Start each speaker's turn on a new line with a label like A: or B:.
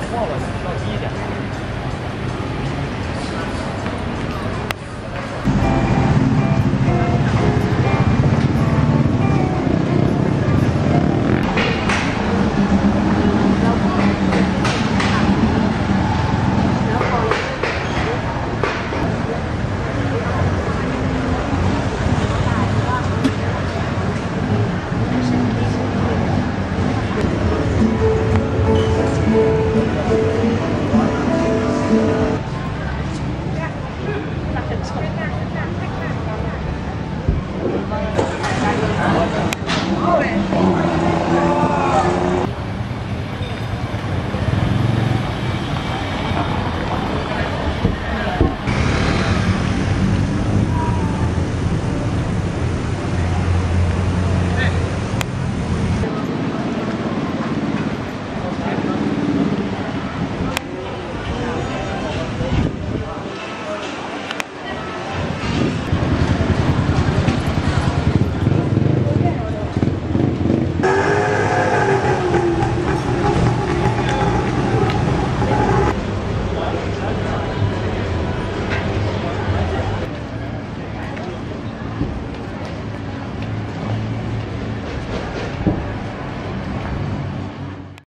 A: 放了，调低一点。Oh,